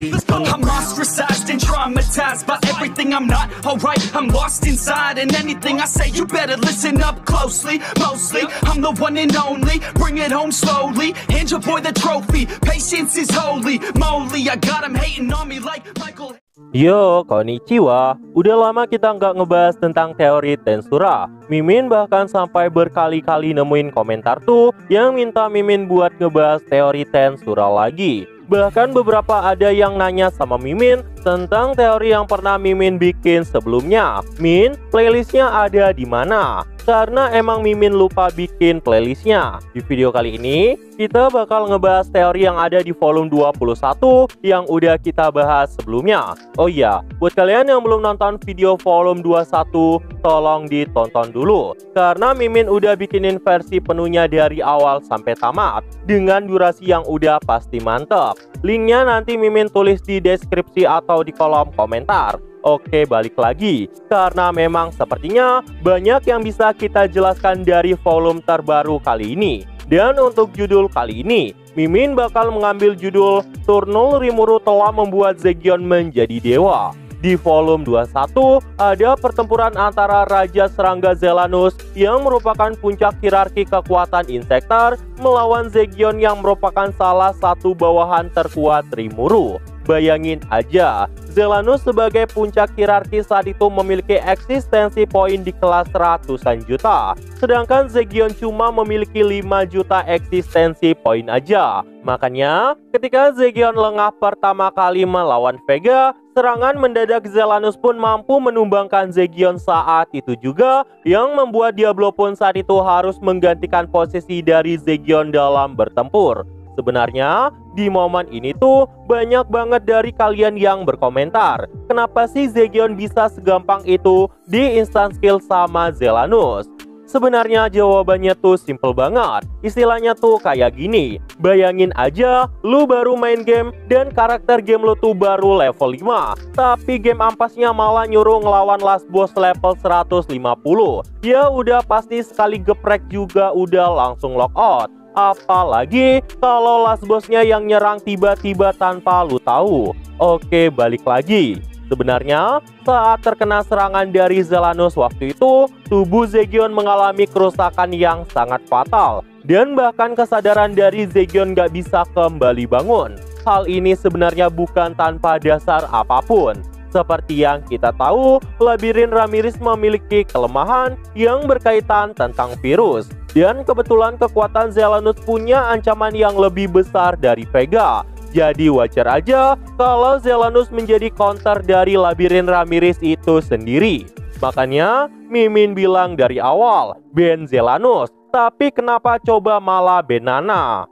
I'm ostracized and traumatized by everything I'm not alright. I'm lost inside, and anything I say, you better listen up closely. Mostly, I'm the one and only. Bring it home slowly. Hand your boy the trophy. Patience is holy. Moly, I got him hating on me like Michael. Yo, konnichiwa. Udah lama kita nggak ngebahas tentang teori tensura. Mimin bahkan sampai berkali-kali nemuin komentar tuh yang minta Mimin buat ngebahas teori tensura lagi. Bahkan beberapa ada yang nanya sama Mimin tentang teori yang pernah Mimin bikin sebelumnya. Min, playlistnya ada di mana? Karena emang Mimin lupa bikin playlistnya. Di video kali ini, kita bakal ngebahas teori yang ada di volume 21 yang udah kita bahas sebelumnya. Oh iya, buat kalian yang belum nonton video volume 21, tolong ditonton dulu. Karena Mimin udah bikinin versi penuhnya dari awal sampai tamat, dengan durasi yang udah pasti mantep. Linknya nanti Mimin tulis di deskripsi atau di kolom komentar. Oke, balik lagi. Karena memang sepertinya banyak yang bisa kita jelaskan dari volume terbaru kali ini. Dan untuk judul kali ini, Mimin bakal mengambil judul Turnul Rimuru telah membuat Zegion menjadi dewa. Di volume 21, ada pertempuran antara Raja Serangga Zelanus yang merupakan puncak hierarki kekuatan Insektar melawan Zegion yang merupakan salah satu bawahan terkuat Rimuru. Bayangin aja, Zelanus sebagai puncak hierarki saat itu memiliki eksistensi poin di kelas ratusan juta. Sedangkan Zegion cuma memiliki 5 juta eksistensi poin aja. Makanya, ketika Zegion lengah pertama kali melawan Vega, serangan mendadak Zelanus pun mampu menumbangkan Zegion saat itu juga yang membuat Diablo pun saat itu harus menggantikan posisi dari Zegion dalam bertempur. Sebenarnya di momen ini tuh banyak banget dari kalian yang berkomentar Kenapa sih Zegion bisa segampang itu di instant skill sama Zelanus? Sebenarnya jawabannya tuh simple banget Istilahnya tuh kayak gini Bayangin aja lu baru main game dan karakter game lu tuh baru level 5 Tapi game ampasnya malah nyuruh ngelawan last boss level 150 Ya udah pasti sekali geprek juga udah langsung lock out Apalagi kalau last bossnya yang nyerang tiba-tiba tanpa lu tahu. Oke, balik lagi. Sebenarnya, saat terkena serangan dari Zelanus waktu itu, tubuh Zegion mengalami kerusakan yang sangat fatal. Dan bahkan kesadaran dari Zegion gak bisa kembali bangun. Hal ini sebenarnya bukan tanpa dasar apa pun. Seperti yang kita tahu, labirin Ramirez memiliki kelemahan yang berkaitan tentang virus. Dan kebetulan kekuatan Zelanus punya ancaman yang lebih besar dari Vega. Jadi wajar aja kalau Zelanus menjadi counter dari labirin Ramirez itu sendiri. Makanya Mimin bilang dari awal, Ben Zelanus. Tapi kenapa coba malah Benana?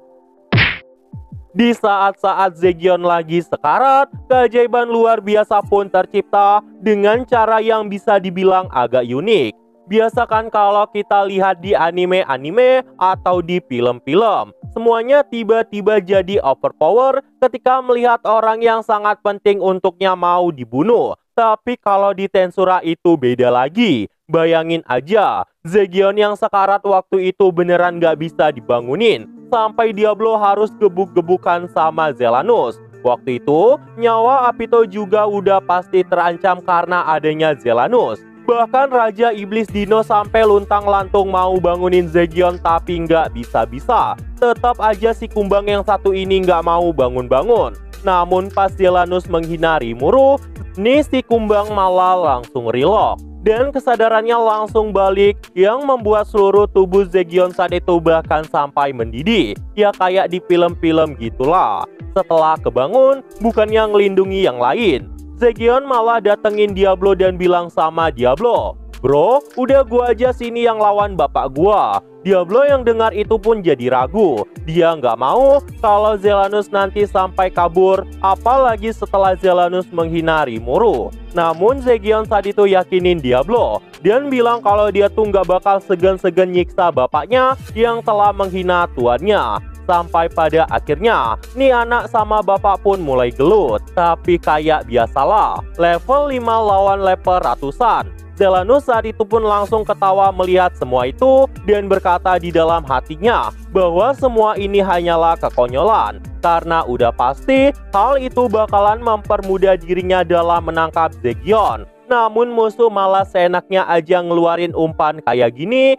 Di saat-saat Zegion lagi sekarat, keajaiban luar biasa pun tercipta dengan cara yang bisa dibilang agak unik. Biasa kan kalau kita lihat di anime-anime atau di film-film, semuanya tiba-tiba jadi overpower ketika melihat orang yang sangat penting untuknya mau dibunuh. Tapi kalau di Tensura itu beda lagi. Bayangin aja, Zegion yang sekarat waktu itu beneran gak bisa dibangunin. Sampai Diablo harus gebuk-gebukan sama Zelanus. Waktu itu, nyawa Apito juga udah pasti terancam karena adanya Zelanus. Bahkan Raja Iblis Dino sampai luntang lantung mau bangunin Zegion tapi nggak bisa-bisa. Tetap aja si kumbang yang satu ini nggak mau bangun-bangun. Namun pas Zelanus menghina Rimuru, nih si kumbang malah langsung rilok. Dan kesadarannya langsung balik yang membuat seluruh tubuh Zegion saat itu bahkan sampai mendidih. Ya kayak di film-film gitulah. Setelah kebangun, bukan yang ngelindungi yang lain, Zegion malah datengin Diablo dan bilang sama Diablo, Bro, udah gua aja sini yang lawan bapak gua. Diablo yang dengar itu pun jadi ragu. Dia nggak mau kalau Zelanus nanti sampai kabur, apalagi setelah Zelanus menghina Rimuru. Namun Zegion saat itu yakinin Diablo dan bilang kalau dia tuh nggak bakal segan-segan nyiksa bapaknya yang telah menghina tuannya. Sampai pada akhirnya, nih anak sama bapak pun mulai gelut. Tapi kayak biasalah, level 5 lawan level ratusan. Zelanus saat itu pun langsung ketawa melihat semua itu dan berkata di dalam hatinya bahwa semua ini hanyalah kekonyolan. karena udah pasti hal itu bakalan mempermudah dirinya dalam menangkap Zegion. Namun musuh malah seenaknya aja ngeluarin umpan kayak gini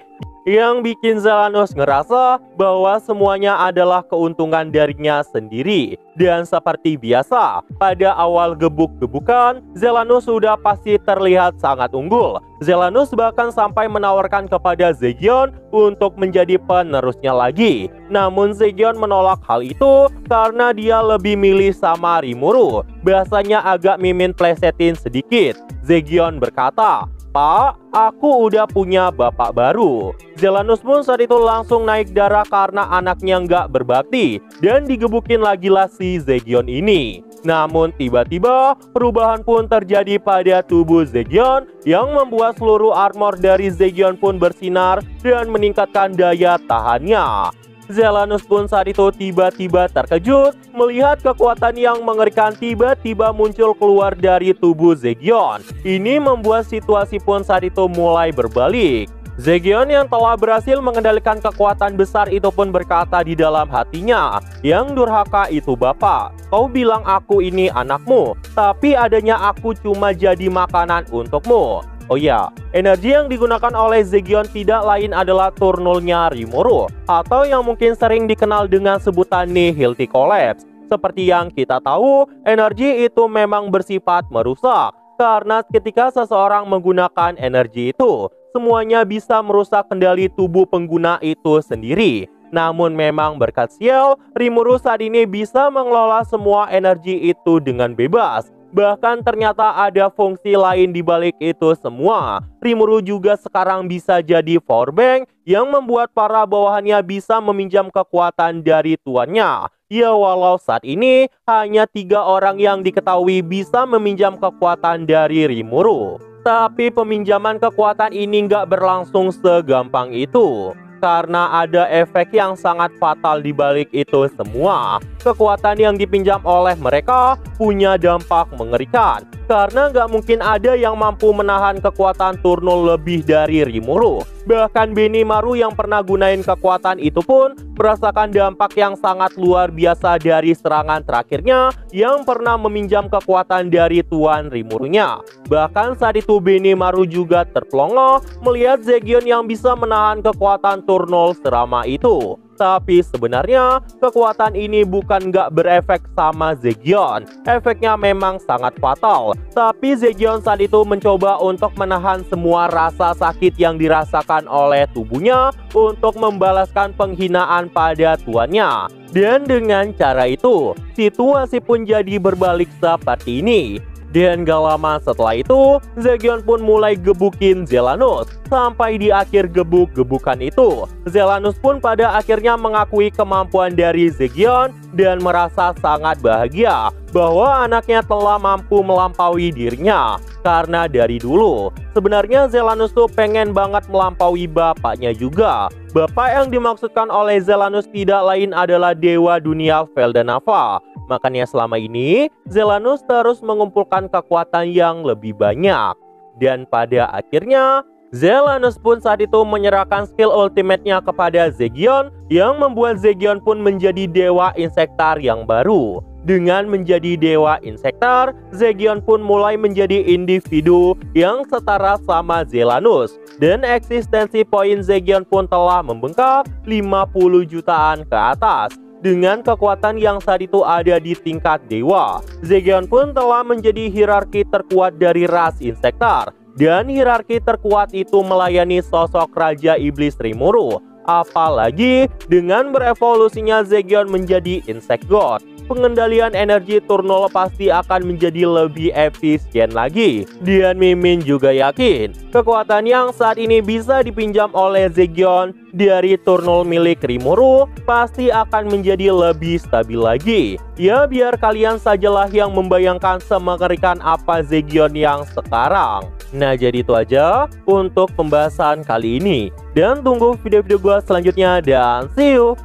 yang bikin Zelanus ngerasa bahwa semuanya adalah keuntungan darinya sendiri. Dan seperti biasa, pada awal gebuk-gebukan, Zelanus sudah pasti terlihat sangat unggul. Zelanus bahkan sampai menawarkan kepada Zegion untuk menjadi penerusnya lagi. Namun Zegion menolak hal itu karena dia lebih milih sama Rimuru. Bahasanya agak mimin plesetin sedikit. Zegion berkata, Pak, aku udah punya bapak baru. Zelanus pun saat itu langsung naik darah karena anaknya nggak berbakti dan digebukin lagi lah si Zegion ini. Namun tiba-tiba perubahan pun terjadi pada tubuh Zegion yang membuat seluruh armor dari Zegion pun bersinar dan meningkatkan daya tahannya. Zelanus pun saat itu tiba-tiba terkejut melihat kekuatan yang mengerikan tiba-tiba muncul keluar dari tubuh Zegion. Ini membuat situasi pun saat itu mulai berbalik. Zegion yang telah berhasil mengendalikan kekuatan besar itu pun berkata di dalam hatinya, yang durhaka itu bapak, kau bilang aku ini anakmu, tapi adanya aku cuma jadi makanan untukmu. Oh ya, energi yang digunakan oleh Zegion tidak lain adalah turnulnya Rimuru atau yang mungkin sering dikenal dengan sebutan Nihility Collapse. Seperti yang kita tahu, energi itu memang bersifat merusak karena ketika seseorang menggunakan energi itu, semuanya bisa merusak kendali tubuh pengguna itu sendiri. Namun memang berkat sial, Rimuru saat ini bisa mengelola semua energi itu dengan bebas Bahkan ternyata ada fungsi lain di balik itu semua. Rimuru juga sekarang bisa jadi powerbank yang membuat para bawahannya bisa meminjam kekuatan dari tuannya. Ya walau saat ini hanya tiga orang yang diketahui bisa meminjam kekuatan dari Rimuru. Tapi peminjaman kekuatan ini nggak berlangsung segampang itu karena ada efek yang sangat fatal di balik itu semua. Kekuatan yang dipinjam oleh mereka punya dampak mengerikan karena nggak mungkin ada yang mampu menahan kekuatan Turnul lebih dari Rimuru. Bahkan Benimaru yang pernah gunain kekuatan itu pun merasakan dampak yang sangat luar biasa dari serangan terakhirnya yang pernah meminjam kekuatan dari Tuan Rimurunya. Bahkan saat itu Benimaru juga terpelongo melihat Zegion yang bisa menahan kekuatan Turnul serama itu. Tapi sebenarnya kekuatan ini bukan nggak berefek sama Zegion. Efeknya memang sangat fatal. Tapi Zegion saat itu mencoba untuk menahan semua rasa sakit yang dirasakan oleh tubuhnya untuk membalaskan penghinaan pada tuannya. Dan dengan cara itu, situasi pun jadi berbalik seperti ini. Dan gak lama setelah itu, Zegion pun mulai gebukin Zelanus. Sampai di akhir gebuk-gebukan itu, Zelanus pun pada akhirnya mengakui kemampuan dari Zegion dan merasa sangat bahagia bahwa anaknya telah mampu melampaui dirinya. Karena dari dulu, sebenarnya Zelanus tuh pengen banget melampaui bapaknya juga. Bapak yang dimaksudkan oleh Zelanus tidak lain adalah Dewa Dunia Veldanava Makanya selama ini Zelanus terus mengumpulkan kekuatan yang lebih banyak. Dan pada akhirnya Zelanus pun saat itu menyerahkan skill ultimate-nya kepada Zegion yang membuat Zegion pun menjadi dewa insektar yang baru. Dengan menjadi dewa insektar, Zegion pun mulai menjadi individu yang setara sama Zelanus. Dan eksistensi poin Zegion pun telah membengkak 50 jutaan ke atas dengan kekuatan yang saat itu ada di tingkat dewa. Zegion pun telah menjadi hierarki terkuat dari ras insektar. Dan hierarki terkuat itu melayani sosok Raja Iblis Rimuru. Apalagi dengan berevolusinya Zegion menjadi Insect God pengendalian energi Turnol pasti akan menjadi lebih efisien lagi. Dan Mimin juga yakin kekuatan yang saat ini bisa dipinjam oleh Zegion dari Turnol milik Rimuru pasti akan menjadi lebih stabil lagi. Ya biar kalian sajalah yang membayangkan semengerikan apa Zegion yang sekarang. Nah jadi itu aja untuk pembahasan kali ini. Dan tunggu video-video gue selanjutnya dan see you!